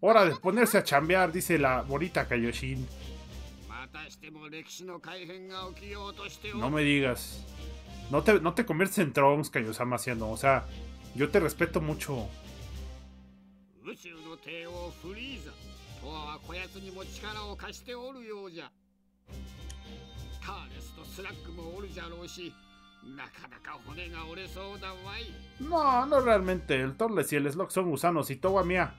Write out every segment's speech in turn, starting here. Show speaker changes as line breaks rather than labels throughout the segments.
Hora de ponerse a chambear, dice la bonita Kaioshin. No me digas. No te, no te conviertes en Trunks, Kaiosama, haciendo. O sea, yo te respeto mucho. No, no realmente. El Torles y el Slug son gusanos y Towa mía.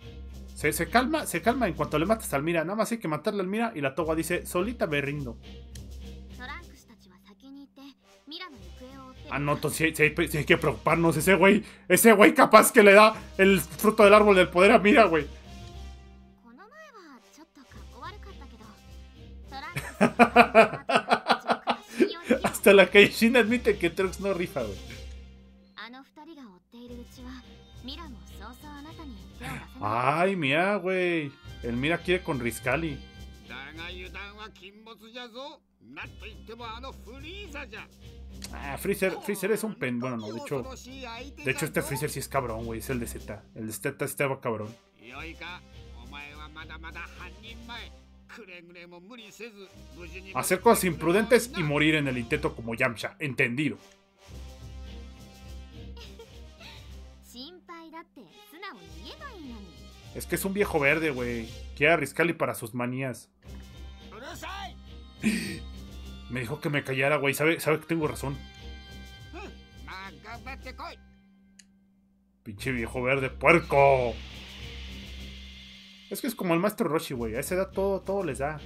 Se, se, calma, se calma en cuanto le matas al Mira. Nada más hay que matarle al Mira y la Towa dice, solita me rindo. Ah, no, entonces sí, hay que preocuparnos. Ese güey, ese güey capaz que le da el fruto del árbol del poder a Mira, güey. Hasta la Kaishin admite que Trunks no rifa, güey. Ay, mira, güey. El Mira quiere con Riscali. Ah, Freezer, Freezer es un pen. Bueno, no, de hecho. De hecho, este Freezer sí es cabrón, güey. Es el de Z. El de Z estaba cabrón. Hacer cosas imprudentes y morir en el intento como Yamcha. Entendido. Es que es un viejo verde, güey. Quiere arriscarle para sus manías. Me dijo que me callara, güey. Sabe, sabe que tengo razón. Pinche viejo verde, puerco. Es que es como el maestro Roshi, güey. A esa edad todo, todo les da.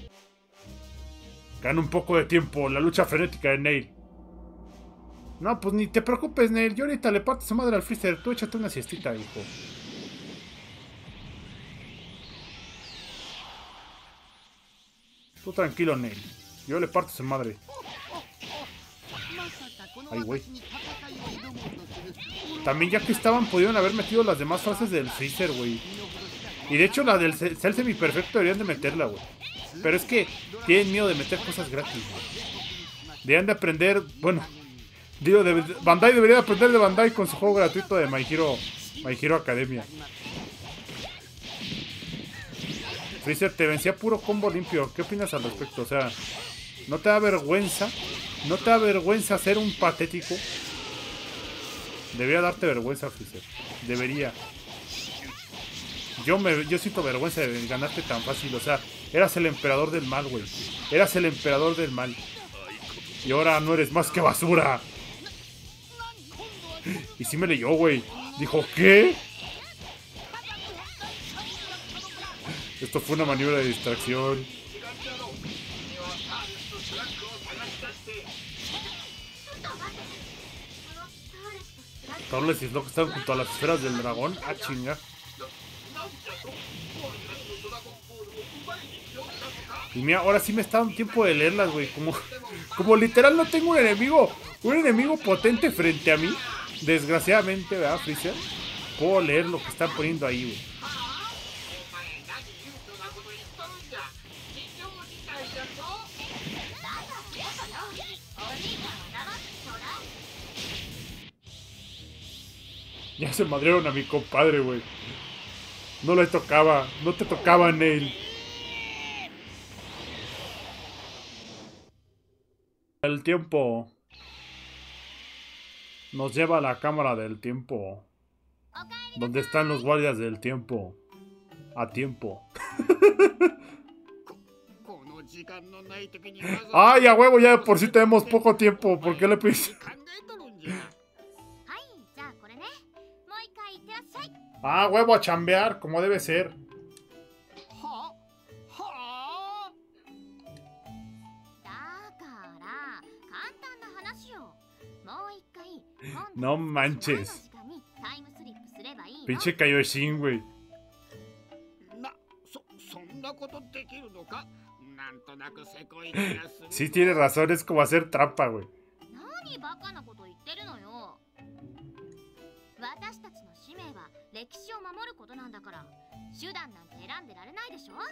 Gana un poco de tiempo. La lucha frenética de Nail. No, pues ni te preocupes, Nail. Yo ahorita le parto su madre al freezer. Tú échate una siestita, hijo. Tú tranquilo, Nail. Yo le parto su madre. Ay, güey. También ya que estaban, pudieron haber metido las demás fases del freezer, güey. Y de hecho la del Cell Semi-Perfecto deberían de meterla, güey. Pero es que tienen miedo de meter cosas gratis, güey. Deberían de aprender, bueno, digo, Bandai debería aprender de Bandai con su juego gratuito de My Hero, My Hero Academia. Freezer, te vencía puro combo limpio. ¿Qué opinas al respecto? O sea, ¿no te da vergüenza? ¿No te da vergüenza ser un patético? Debería darte vergüenza, Freezer. Debería. Yo, me, yo siento vergüenza de ganarte tan fácil. O sea, eras el emperador del mal, güey. Eras el emperador del mal. Y ahora no eres más que basura. Y sí me leyó, güey. Dijo, ¿qué? Esto fue una maniobra de distracción. Torles y Slock están junto a las esferas del dragón. Ah, chinga. Y mira, ahora sí me está dando tiempo de leerlas, güey. Como, como literal no tengo un enemigo, un enemigo potente frente a mí. Desgraciadamente, ¿verdad, Freezer? Puedo leer lo que están poniendo ahí, güey. Ya se madrearon a mi compadre, güey. No le tocaba, no te tocaba, Neil. El tiempo nos lleva a la cámara del tiempo. Donde están los guardias del tiempo. A tiempo. Ay, a huevo, ya por si tenemos poco tiempo. ¿Por qué le pides? Ah, huevo a chambear, como debe ser. No manches. Pinche Kaioshin, güey. Sí tiene razón, es como hacer trampa, güey.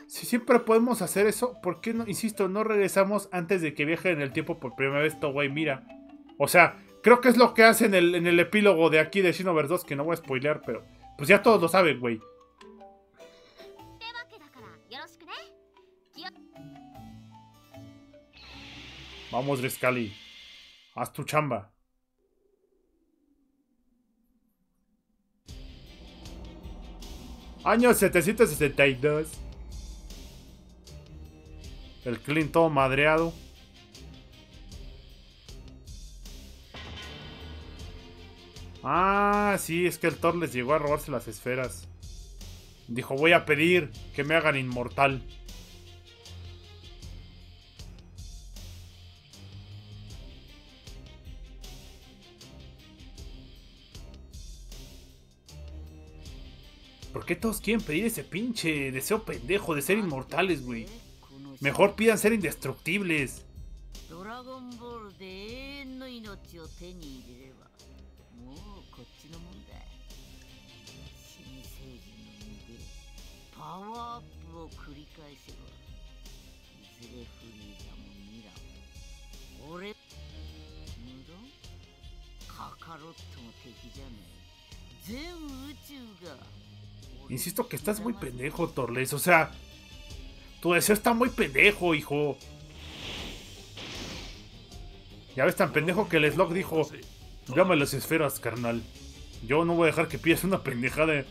Si siempre podemos hacer eso, ¿por qué no, insisto, no regresamos antes de que viaje en el tiempo por primera vez güey, Mira? O sea, Creo que es lo que hace en el, en el epílogo de aquí de Shinoverse 2, que no voy a spoilear, pero pues ya todos lo saben, güey. Vamos, Rescali. Haz tu chamba. Año 762. El Clinton madreado. Ah, sí, es que el Thor les llegó a robarse las esferas. Dijo, voy a pedir que me hagan inmortal. ¿Por qué todos quieren pedir ese pinche deseo pendejo de ser inmortales, güey? Mejor pidan ser indestructibles. Insisto que estás muy pendejo, Torles. O sea, tu deseo está muy pendejo, hijo. Ya ves tan pendejo que el Slug dijo: Llama las esferas, carnal. Yo no voy a dejar que pidas una pendejada.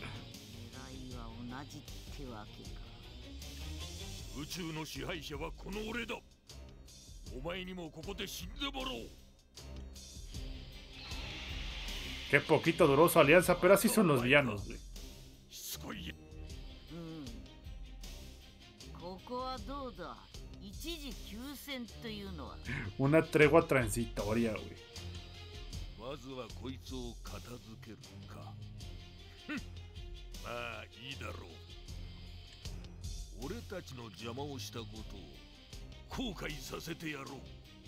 Qué poquito duró su alianza, pero así son los villanos, güey. Una tregua transitoria, güey.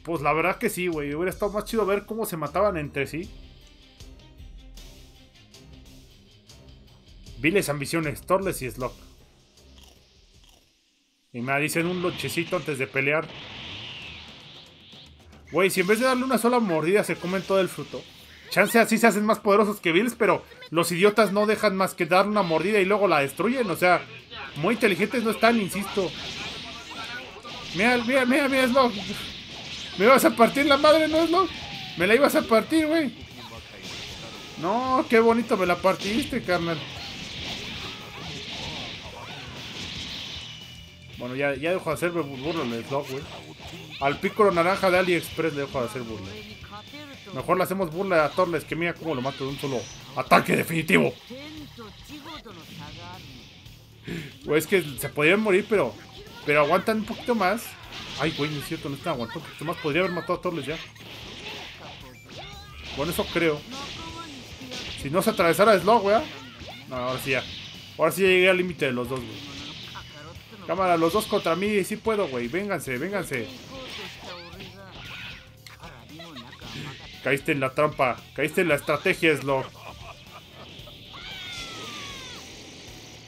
Pues la verdad que sí, güey. Hubiera estado más chido ver cómo se mataban entre sí. Viles ambiciones, Torles y Slok. Y me dicen un lochecito antes de pelear. Güey, si en vez de darle una sola mordida se comen todo el fruto. Chance así se hacen más poderosos que Bills, pero los idiotas no dejan más que darle una mordida y luego la destruyen. O sea, muy inteligentes no están, insisto. Mira, mira, mira, mira, Slog. Me ibas a partir la madre, ¿no, Slog? Me la ibas a partir, güey. No, qué bonito me la partiste, carnal. Bueno, ya, ya dejo de hacer burla el Slog, güey. Al pícoro naranja de AliExpress le dejo de hacer burla. Mejor le hacemos burla a Torles, que mira cómo lo mato de un solo ataque definitivo. Güey, es que se podrían morir, pero pero aguantan un poquito más. Ay, güey, no es cierto, no están aguantando un poquito más. Podría haber matado a Torles ya. Bueno, eso creo. Si no se atravesara Slog, güey. No, ahora sí ya. Ahora sí ya llegué al límite de los dos, güey. Cámara, los dos contra mí, sí puedo, güey. Vénganse, vénganse. Caíste en la trampa. Caíste en la estrategia, Slog.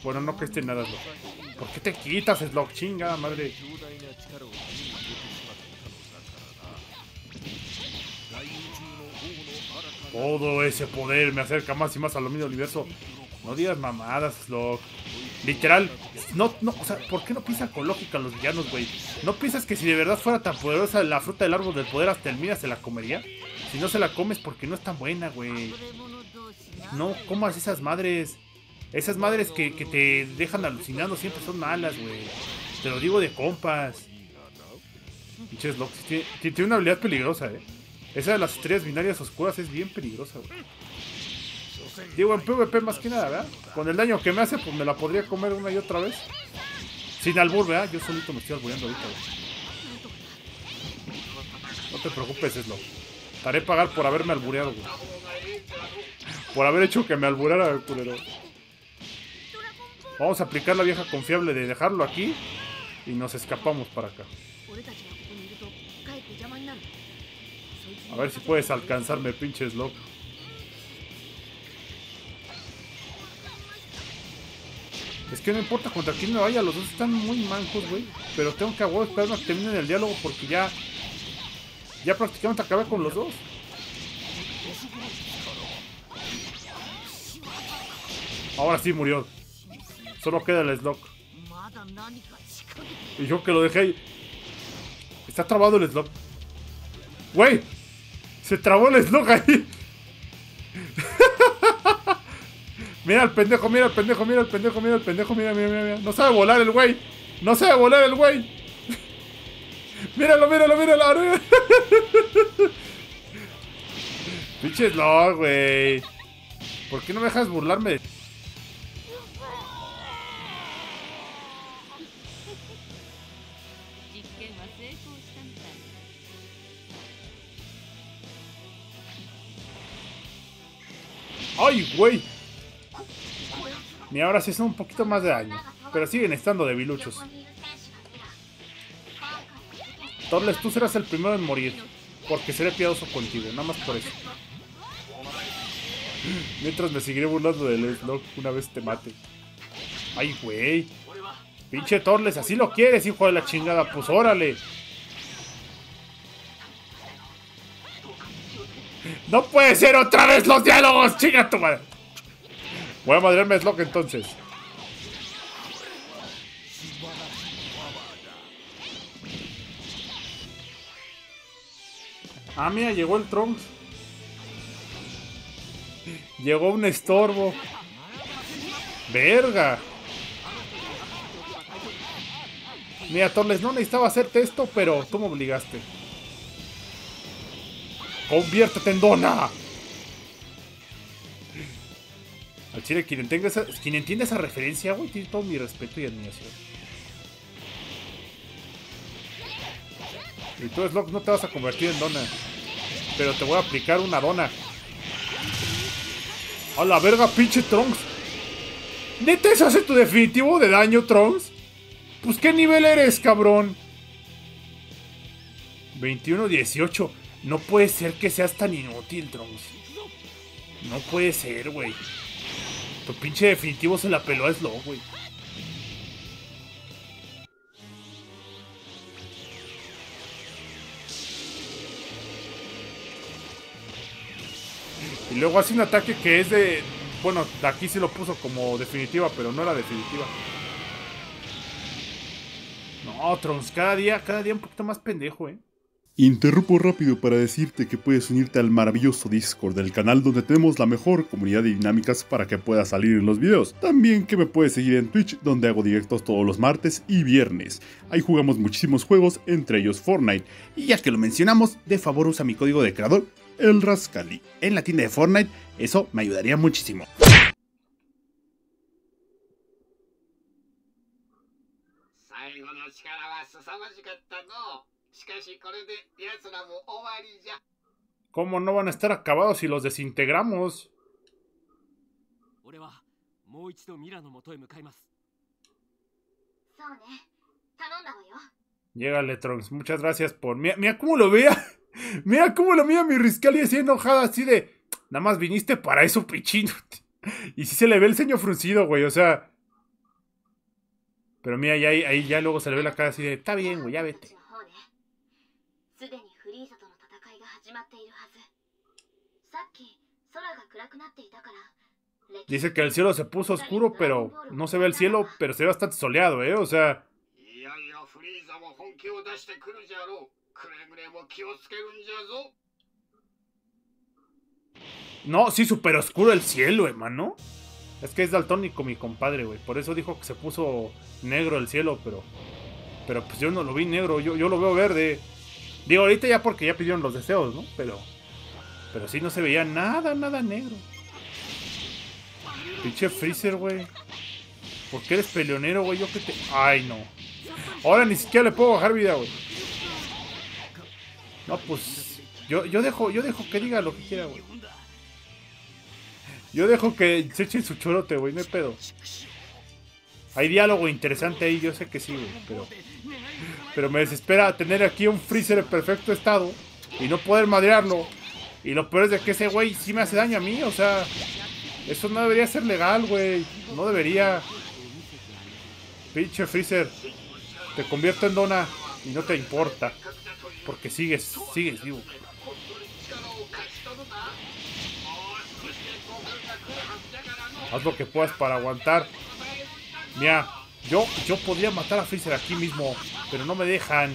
Bueno, no caíste en nada, Slog. ¿Por qué te quitas, Slog? Chinga, madre. Todo ese poder me acerca más y más al del universo. No digas mamadas, Slog. Literal, no, no, o sea, ¿por qué no piensan con lógica los villanos, güey? ¿No piensas que si de verdad fuera tan poderosa la fruta del árbol del poder hasta el mira se la comería? Si no se la comes porque no es tan buena, güey. No comas esas madres. Esas madres que, que te dejan alucinando siempre son malas, güey. Te lo digo de compas. Pinches locos. Tiene, tiene una habilidad peligrosa, eh. Esa de las estrellas binarias oscuras es bien peligrosa, güey. Digo, en PvP más que nada, ¿verdad? Con el daño que me hace, pues me la podría comer una y otra vez. Sin albur, ¿verdad? Yo solito me estoy albureando ahorita, No te preocupes, Eslo. Te haré pagar por haberme albureado, güey. Por haber hecho que me alburara, culero. Vamos a aplicar la vieja confiable de dejarlo aquí y nos escapamos para acá. A ver si puedes alcanzarme, pinches loco. Es que no importa contra quién me vaya, los dos están muy mancos, güey. Pero tengo que a esperar a que terminen el diálogo porque ya. Ya prácticamente acabé con los dos. Ahora sí murió. Solo queda el Slok. Y yo que lo dejé ahí. Está trabado el Slok. Güey, se trabó el slug ahí. Mira al pendejo, mira al pendejo, mira al pendejo, mira al pendejo, mira, mira, mira, mira. No sabe volar el güey. No sabe volar el güey. míralo, míralo, míralo. Pinches no, güey. ¿Por qué no me dejas burlarme ¡Ay, güey! Y ahora sí son un poquito más de daño. Pero siguen estando debiluchos. Torles, tú serás el primero en morir. Porque seré piadoso contigo, nada más por eso. Mientras me seguiré burlando del Slug una vez te mate. ¡Ay, güey! Pinche Torles, así lo quieres, hijo de la chingada. Pues órale. ¡No puede ser otra vez los diálogos! ¡Chinga tu madre! Voy a madrearme Slug entonces. Ah, mira, llegó el Trunks. Llegó un estorbo. Verga. Mira, Torles, no necesitaba hacerte esto, pero tú me obligaste. ¡Conviértete en dona! Chile, quien entiende esa, referencia, güey, tiene todo mi respeto y admiración. Y tú, Slug, no te vas a convertir en dona. Pero te voy a aplicar una dona. A la verga, pinche Trunks. ¿Neta eso hace tu definitivo de daño, Trunks? Pues qué nivel eres, cabrón. 21-18. No puede ser que seas tan inútil, Trunks. No puede ser, güey. Tu pinche definitivo se la peló a Slow, güey. Y luego hace un ataque que es de... Bueno, aquí sí lo puso como definitiva, pero no era definitiva. No, Trunks, cada día, cada día un poquito más pendejo, eh.
Interrumpo rápido para decirte que puedes unirte al maravilloso Discord del canal donde tenemos la mejor comunidad de dinámicas para que puedas salir en los videos. También que me puedes seguir en Twitch donde hago directos todos los martes y viernes. Ahí jugamos muchísimos juegos, entre ellos Fortnite. Y ya que lo mencionamos, de favor usa mi código de creador, el Rascali, en la tienda de Fortnite. Eso me ayudaría muchísimo.
¿Cómo no van a estar acabados si los desintegramos? Llegale, Trunks. Muchas gracias por... Mira, mira cómo lo vea. mira cómo lo mira mi Riscali así enojada, así de... Nada más viniste para eso, pichino. y si se le ve el ceño fruncido, güey. O sea... Pero mira, ahí, ahí ya luego se le ve la cara así de... Está bien, güey, ya vete. Dice que el cielo se puso oscuro, pero no se ve el cielo, pero se ve bastante soleado, ¿eh? O sea... No, sí, súper oscuro el cielo, hermano. Es que es daltónico mi compadre, güey. Por eso dijo que se puso negro el cielo, pero... Pero pues yo no lo vi negro, yo, yo lo veo verde. Digo, ahorita ya porque ya pidieron los deseos, ¿no? Pero... Pero sí no se veía nada, nada negro. Pinche Freezer, güey. ¿Por qué eres peleonero, güey? Yo que te... Ay, no. Ahora ni siquiera le puedo bajar vida, güey. No, pues... Yo, yo, dejo, yo dejo que diga lo que quiera, güey. Yo dejo que se eche su chorote, güey. No hay pedo. Hay diálogo interesante ahí, yo sé que sí, güey. Pero... Pero me desespera tener aquí un Freezer en perfecto estado y no poder madrearlo. Y lo peor es de que ese güey sí me hace daño a mí, o sea... Eso no debería ser legal, güey. No debería. Pinche Freezer. Te convierto en dona y no te importa. Porque sigues, sigues vivo. Haz lo que puedas para aguantar. Mira, yo, yo podría matar a Freezer aquí mismo, pero no me dejan.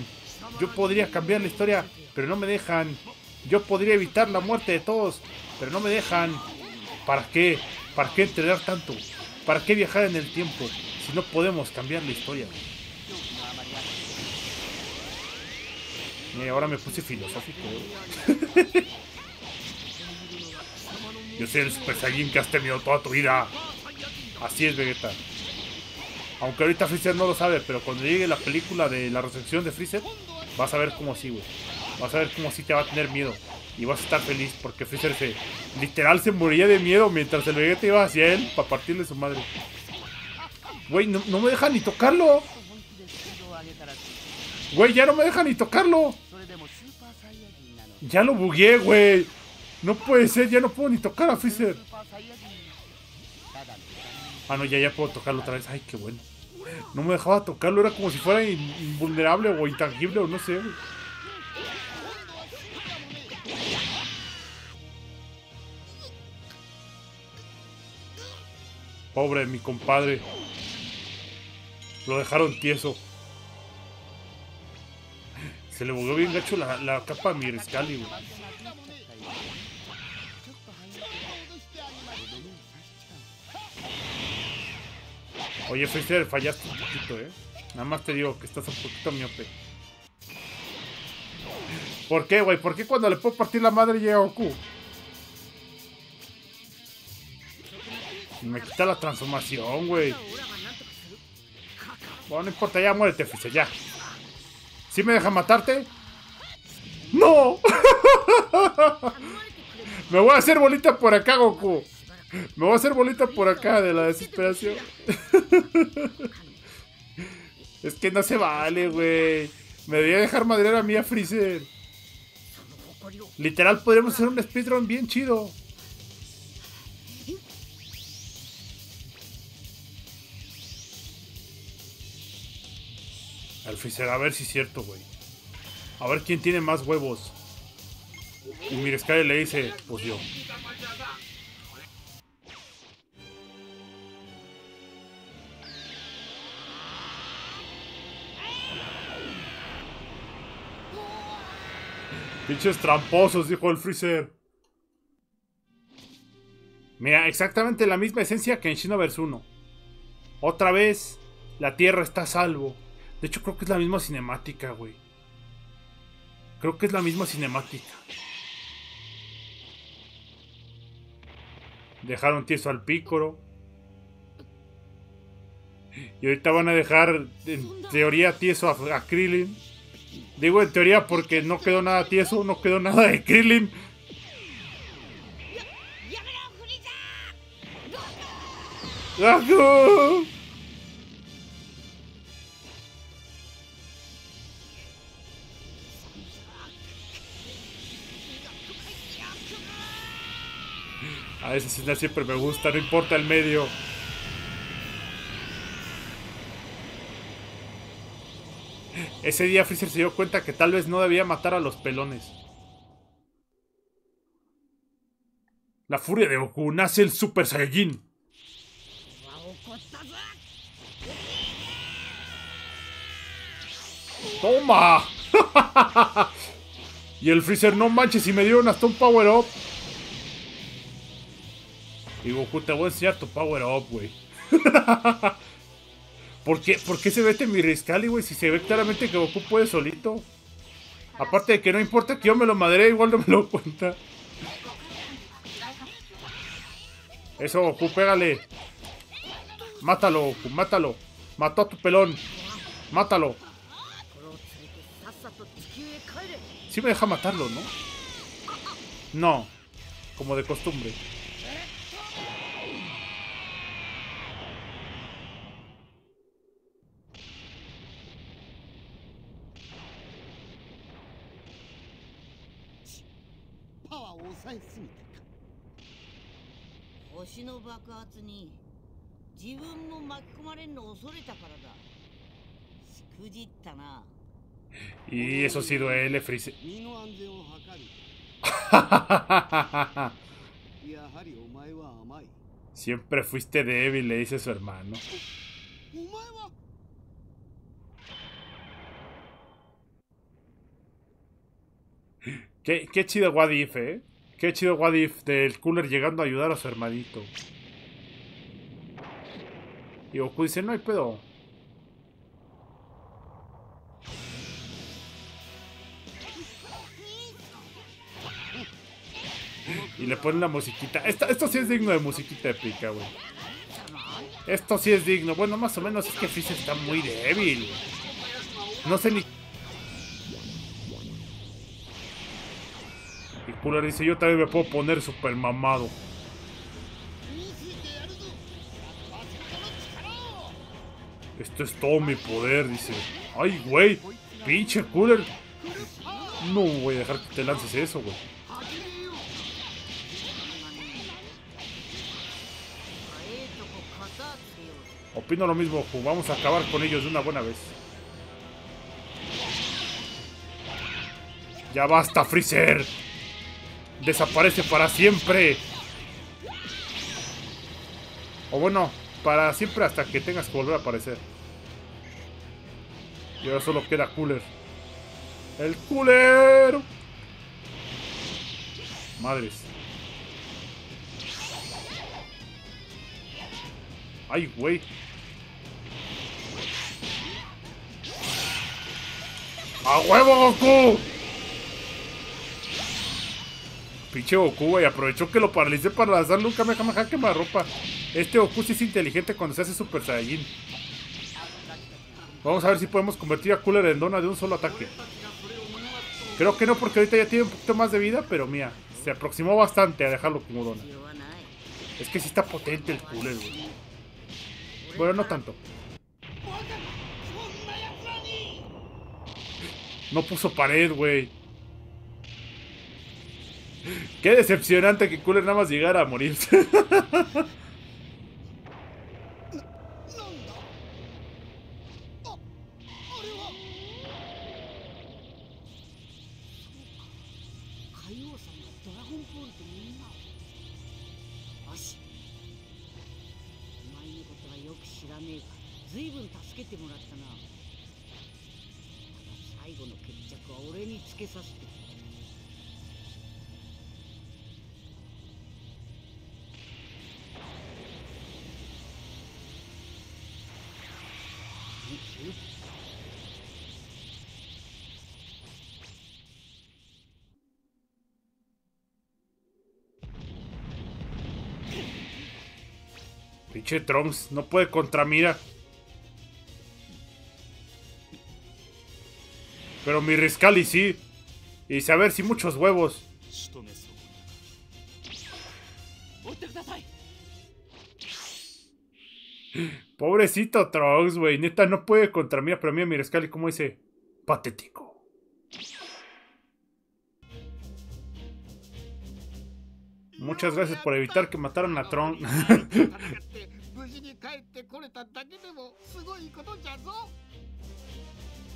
Yo podría cambiar la historia pero no me dejan. Yo podría evitar la muerte de todos, pero no me dejan. ¿Para qué? ¿Para qué entrenar tanto? ¿Para qué viajar en el tiempo si no podemos cambiar la historia? Y ahora me puse filosófico. Yo soy el Super Saiyan que has tenido toda tu vida. Así es, Vegeta. Aunque ahorita Freezer no lo sabe, pero cuando llegue la película de la resurrección de Freezer, vas a ver cómo sí, güey. Vas a ver cómo sí te va a tener miedo. Y vas a estar feliz porque Freezer se... Literal se moría de miedo mientras el Vegeta iba hacia él para partirle su madre. Güey, no, no me deja ni tocarlo. Güey, ya no me deja ni tocarlo. Ya lo bugué, güey. No puede ser, ya no puedo ni tocar a Freezer. Ah, no, ya, ya puedo tocarlo otra vez. Ay, qué bueno. No me dejaba tocarlo, era como si fuera in- invulnerable o intangible o no sé. Pobre mi compadre. Lo dejaron tieso. Se le bugueó bien gacho la, la capa a mi Riscali, güey. Oye, Freezer, fallaste un poquito, ¿eh? Nada más te digo que estás un poquito miope. ¿Por qué, güey? ¿Por qué cuando le puedo partir la madre llega Goku? Me quita la transformación, güey. Bueno, no importa, ya muérete, Freezer, ya. ¿Sí me deja matarte? ¡No! me voy a hacer bolita por acá, Goku. Me voy a hacer bolita por acá de la desesperación. es que no se vale, güey. Me debería dejar madrear a mí a Freezer. Literal, podríamos hacer un speedrun bien chido. Al Freezer, a ver si es cierto, güey. A ver quién tiene más huevos. Y Miresky le dice, pues yo. Pinches tramposos, dijo el Freezer. Mira, exactamente la misma esencia que en Xenoverse 1. Otra vez, la Tierra está a salvo. De hecho, creo que es la misma cinemática, güey. Creo que es la misma cinemática. Dejaron tieso al pícoro. Y ahorita van a dejar, en teoría, tieso a Krillin. Digo en teoría porque no quedó nada tieso, no quedó nada de Krillin. A esa escena siempre me gusta, no importa el medio. Ese día Freezer se dio cuenta que tal vez no debía matar a los pelones. La furia de Goku nace el Super Saiyajin. ¡Toma! y el Freezer, no manches, y me dieron hasta un power up. Y Goku, te voy a enseñar tu power up, güey. ¿Por qué, ¿Por qué se vete mi Riscali, güey? Si se ve claramente que Goku puede solito. Aparte de que no importa que yo me lo madre, igual no me lo cuenta. Eso, Goku, pégale. Mátalo, Goku, mátalo. Mató a tu pelón. Mátalo. Sí me deja matarlo, ¿no? No. Como de costumbre.
Pues 星の爆発に自分も巻き込まれるのを恐れたからだしくじったな
Y eso sí duele, Freezer.
身の安全を図るやはりお前は甘い
Siempre fuiste débil, le dice su hermano.
お前
Qué, qué chido What If, eh. Qué chido What If del cooler llegando a ayudar a su hermanito. Y Goku dice, no hay pedo. Y le ponen la musiquita. Esto, esto sí es digno de musiquita épica, güey. Esto sí es digno. Bueno, más o menos es que Freezer está muy débil. No sé ni... dice, yo también me puedo poner super mamado. Esto es todo mi poder, dice. Ay, güey, pinche cooler. No voy a dejar que te lances eso, güey. Opino lo mismo, Ju. Vamos a acabar con ellos de una buena vez. Ya basta, Freezer. Desaparece para siempre. O bueno, para siempre hasta que tengas que volver a aparecer. Y ahora solo queda Cooler. ¡El Cooler! Madres. ¡Ay, güey! ¡A huevo, Goku! Pinche Goku, güey. Aprovechó que lo paralicé para lanzarle un Kamehameha quemarropa. Este Goku sí es inteligente cuando se hace Super Saiyajin. Vamos a ver si podemos convertir a Cooler en dona de un solo ataque. Creo que no, porque ahorita ya tiene un poquito más de vida, pero mira, se aproximó bastante a dejarlo como dona. Es que sí está potente el Cooler, güey. Bueno, no tanto. No puso pared, güey. Qué decepcionante que Cooler nada más llegara a morirse. Pinche Trunks, no puede contra Mira. Pero mi Riscali sí. Y saber si muchos huevos. Pobrecito Trunks, güey. Neta, no puede contra mí. Pero mira, Mirescali, ¿cómo dice? Patético. Muchas gracias por evitar que mataran a
Tron.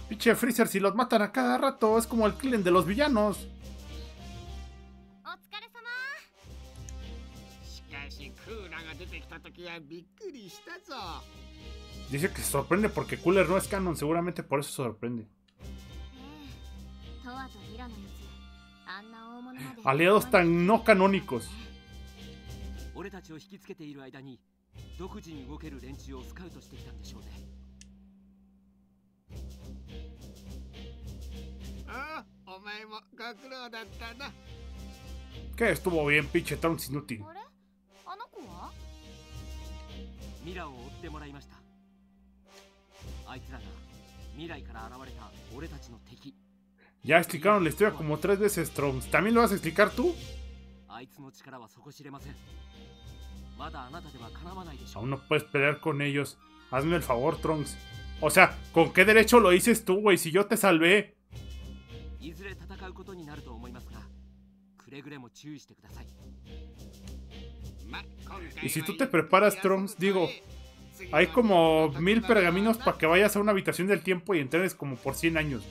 Piche Freezer, si los matan a cada rato, es como el Killen de los villanos.
出てきた時はびっくりしたぞ
Dice que se sorprende porque Cooler no es canon, seguramente por eso se sorprende.
ええトワとリラのやつあんな大物まで
Aliados tan no canónicos.
俺たちを引きつけている間に独自に動ける連中をスカウトしてきたんでしょうね
ああお前もご苦労だったな
Que estuvo bien, pinche Trunks inútil.
ミラを追ってもらいましたあいつらが未来から現れた俺たちの敵
Ya explicaron la historia como tres veces, Trunks. ¿También lo vas a explicar tú? Aún no puedes pelear con ellos. Hazme el favor, Trunks. O sea, ¿con qué derecho lo dices tú, güey? Si yo te salvé.
いずれ戦うことになると思いますがくれぐれも注意してください
Y si tú te preparas, Trunks, digo, hay como mil pergaminos para que vayas a una habitación del tiempo y entrenes como por 100 años.